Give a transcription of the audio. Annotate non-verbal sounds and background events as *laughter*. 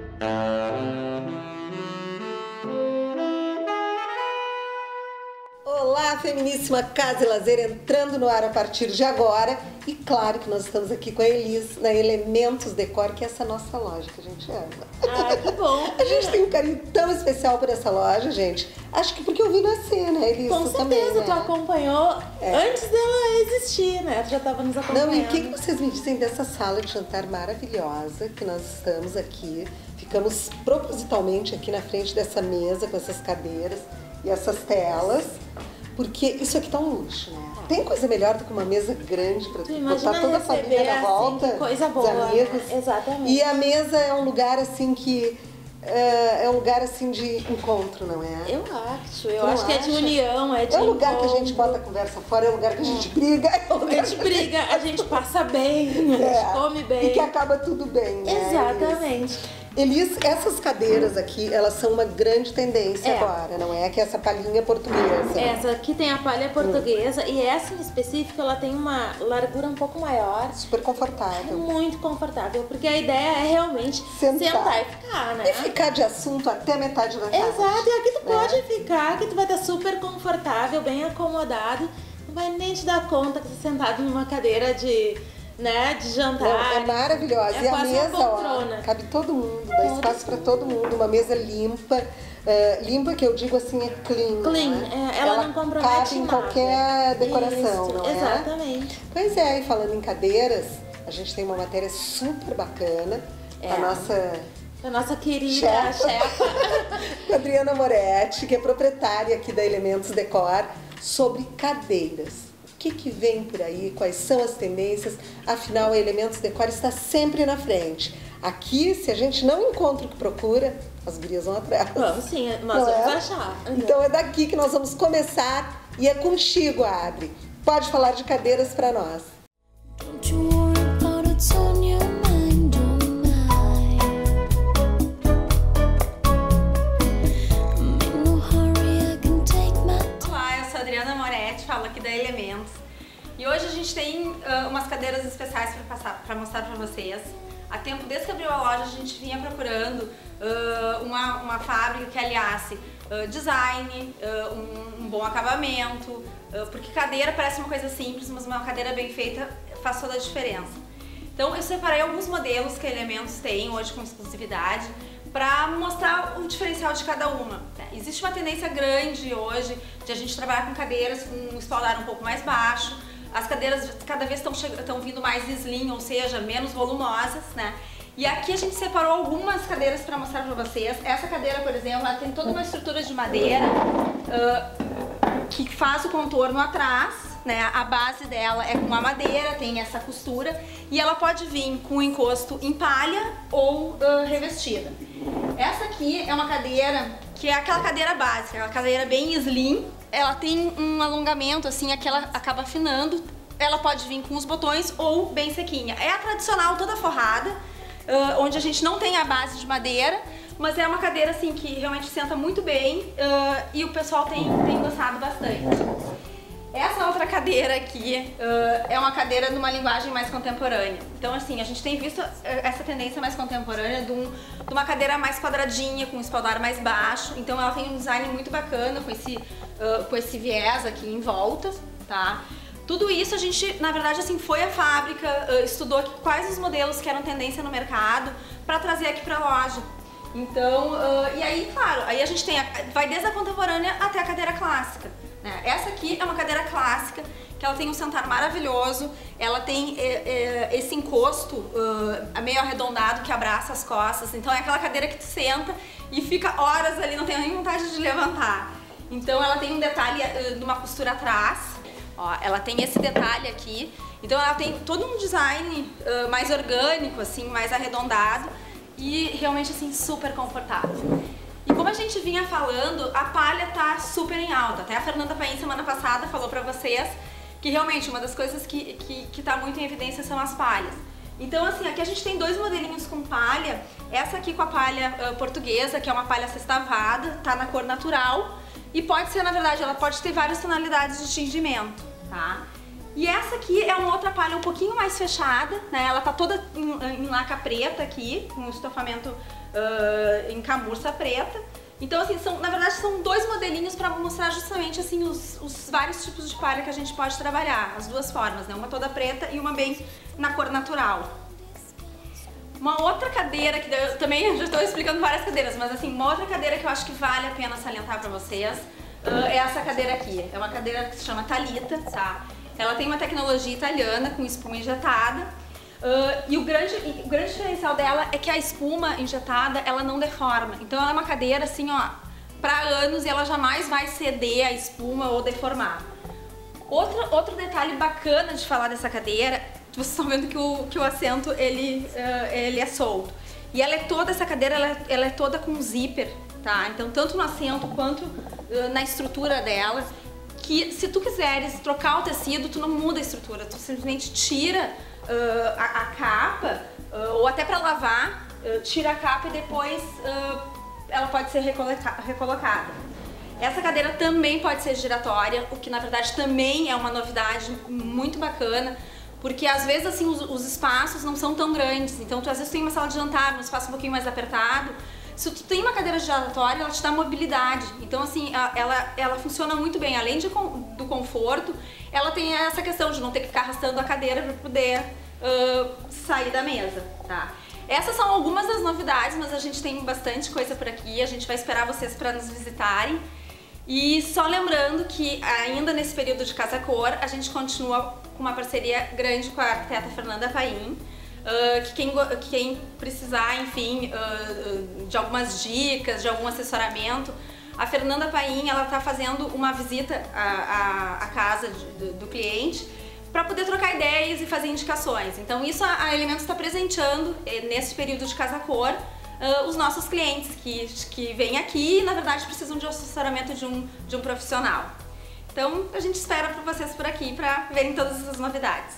Música Feminíssima Casa e Lazer entrando no ar a partir de agora. E claro que nós estamos aqui com a Elis na Elementos Decor, que é essa nossa loja que a gente ama. Ah, que bom! *laughs* a gente tem um carinho tão especial por essa loja, gente. Acho que porque eu vi nascer, né, Elis? Com certeza, também, né? tu acompanhou É. antes dela existir, né? Tu já tava nos acompanhando. Não, e o que, que vocês me dizem dessa sala de jantar maravilhosa que nós estamos aqui? Ficamos propositalmente aqui na frente dessa mesa com essas cadeiras e essas telas, porque isso aqui tá um luxo, né? Tem coisa melhor do que uma mesa grande para botar toda a família na assim, volta, que coisa boa, amigos. né? Exatamente. E a mesa é um lugar assim que é, é um lugar assim de encontro, não é? Eu acho, eu não acho que é de união, é de É um lugar que a gente encontro. bota a conversa fora, é um lugar que a gente briga, é um A gente briga, a gente passa bem, a *laughs* É. gente come bem. E que acaba tudo bem, né? Exatamente. Elis, essas cadeiras aqui, elas são uma grande tendência É. agora, não é? Que é essa palhinha portuguesa. Essa aqui tem a palha portuguesa e essa em específico ela tem uma largura um pouco maior. Super confortável. Muito confortável, porque a ideia é realmente Sentar. sentar, e ficar, né? E ficar de assunto até metade da tarde. Exato, e aqui tu né? pode ficar, que tu vai estar super confortável, bem acomodado, não vai nem te dar conta que tu tá sentado numa cadeira de, né, de jantar. É maravilhosa. É e a mesa, ó, cabe todo mundo, dá Todo espaço para todo mundo. Uma mesa limpa. eh, limpa que eu digo assim é clean. Clean, não é? é, ela, não compromete cabe em qualquer decoração, Isso, não é? Exatamente. Pois é, e falando em cadeiras, a gente tem uma matéria super bacana. É. A nossa A nossa querida Chefa. chefa. *laughs* Adriana Moretti, que é proprietária aqui da Elementos Decor, sobre cadeiras. O que, que vem por aí? Quais são as tendências? Afinal, a Elementos Decor está sempre na frente. Aqui, se a gente não encontra o que procura, as gurias vão atrás. Vamos sim, nós Não vamos é? achar. Então é daqui que nós vamos começar e é contigo, Adri. Pode falar de cadeiras para nós. Gente tem ah, umas cadeiras especiais para mostrar para vocês. Há tempo, desde que abriu a loja, a gente vinha procurando ah, uma, uma fábrica que aliasse ah, design, um, um bom acabamento, porque cadeira parece uma coisa simples, mas uma cadeira bem feita faz toda a diferença. Então eu separei alguns modelos que Elementos tem hoje com exclusividade para mostrar o diferencial de cada uma. Existe uma tendência grande hoje de a gente trabalhar com cadeiras com um espaldar um pouco mais baixo. As cadeiras cada vez estão vindo mais slim, ou seja, menos volumosas, né? E aqui a gente separou algumas cadeiras para mostrar para vocês. Essa cadeira, por exemplo, ela tem toda uma estrutura de madeira ah, que faz o contorno atrás, né? A base dela é com a madeira, tem essa costura e ela pode vir com encosto em palha ou ah, revestida. Essa aqui é uma cadeira que é aquela cadeira básica, aquela cadeira bem slim. Ela tem um alongamento assim, aqui ela acaba afinando. Ela pode vir com os botões ou bem sequinha. É a tradicional toda forrada, ah, onde a gente não tem a base de madeira, mas é uma cadeira assim que realmente senta muito bem ah, e o pessoal tem, tem gostado bastante. Essa outra cadeira aqui ah, é uma cadeira numa linguagem mais contemporânea. Então, assim, a gente tem visto essa tendência mais contemporânea de, um- de uma cadeira mais quadradinha, com um espaldar mais baixo. Então, ela tem um design muito bacana com esse, ah, com esse viés aqui em volta, tá? Tudo isso a gente, na verdade, assim, foi à fábrica, ah, estudou quais os modelos que eram tendência no mercado para trazer aqui para a loja. Então, e aí, claro, aí a gente tem, a- vai desde a contemporânea até a cadeira clássica. Né? Essa aqui é uma cadeira clássica, que ela tem um sentar maravilhoso, ela tem eh, eh, esse encosto ah, meio arredondado que abraça as costas, então é aquela cadeira que tu senta e fica horas ali, não tem nem vontade de levantar. Então ela tem um detalhe ah, numa costura atrás, Ó, ela tem esse detalhe aqui, então ela tem todo um design ah, mais orgânico, assim, mais arredondado e realmente assim super confortável. E como a gente vinha falando, a palha tá super em alta. Até a Fernanda Paim semana passada falou pra vocês que realmente uma das coisas que, que, que tá muito em evidência são as palhas. Então assim, aqui a gente tem dois modelinhos com palha. Essa aqui com a palha ah, portuguesa, que é uma palha sextavada, tá na cor natural. E pode ser, na verdade, ela pode ter várias tonalidades de tingimento, tá? E essa aqui é uma outra palha um pouquinho mais fechada, né? Ela tá toda em, em laca preta aqui, com um estofamento ah, em camurça preta. Então, assim, são, na verdade, são dois modelinhos para mostrar justamente assim os, os vários tipos de palha que a gente pode trabalhar, as duas formas, né? Uma toda preta e uma bem na cor natural. Uma outra cadeira, que eu também já estou explicando várias cadeiras, mas assim, uma outra cadeira que eu acho que vale a pena salientar para vocês ah, é essa cadeira aqui. É uma cadeira que se chama Talita, tá? Ela tem uma tecnologia italiana com espuma injetada. ah, e o grande, o grande diferencial dela é que a espuma injetada, ela não deforma. Então ela é uma cadeira assim, ó, para anos e ela jamais vai ceder a espuma ou deformar. Outro, outro detalhe bacana de falar dessa cadeira, vocês estão vendo que o, que o assento ele, eh, ele é solto. E ela é toda, essa cadeira, ela, é- ela é toda com zíper, tá? Então, tanto no assento quanto eh, na estrutura dela, que se tu quiseres trocar o tecido, tu não muda a estrutura, tu simplesmente tira ah, a, a capa, ah, ou até para lavar, ah, tira a capa e depois ela pode ser recoloca- recolocada. Essa cadeira também pode ser giratória, o que na verdade também é uma novidade muito bacana, porque às vezes assim os, os espaços não são tão grandes. Então tu às vezes tem uma sala de jantar, um espaço um pouquinho mais apertado. Se tu tem uma cadeira giratória, ela te dá mobilidade. Então assim, ela, ela funciona muito bem. Além de, do conforto, ela tem essa questão de não ter que ficar arrastando a cadeira para poder ah, sair da mesa, tá? Essas são algumas das novidades, mas a gente tem bastante coisa por aqui. A gente vai esperar vocês para nos visitarem. E só lembrando que ainda nesse período de Casa Cor, a gente continua com uma parceria grande com a arquiteta Fernanda Paim, ah, que, quem, quem precisar, enfim, ah, de algumas dicas, de algum assessoramento, a Fernanda Paim, ela está fazendo uma visita à, à- à casa de- do, do cliente para poder trocar ideias e fazer indicações. Então isso a, a Elementos está presenteando eh, nesse período de Casa Cor ah, os nossos clientes que, que vêm aqui e na verdade precisam de assessoramento de um, de um profissional. Então a gente espera por vocês por aqui para verem todas essas novidades.